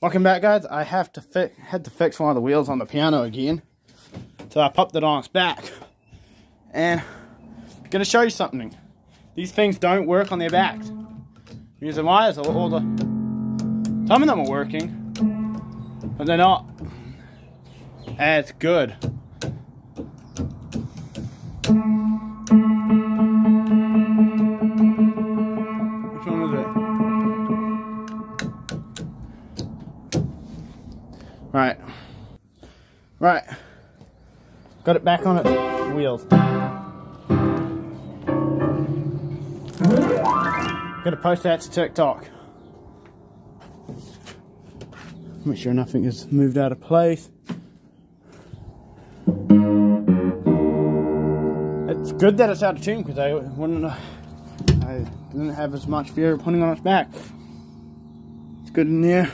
Welcome back guys. I have to had to fix one of the wheels on the piano again. So I popped it on its back. And I'm gonna show you something. These things don't work on their backs. Reason why is all the some of them are working, but they're not as good. Right. Right. Got it back on its wheels. Gonna post that to TikTok. Make sure nothing is moved out of place. It's good that it's out of tune because I wouldn't. Uh, I didn't have as much fear of putting on its back. It's good in there.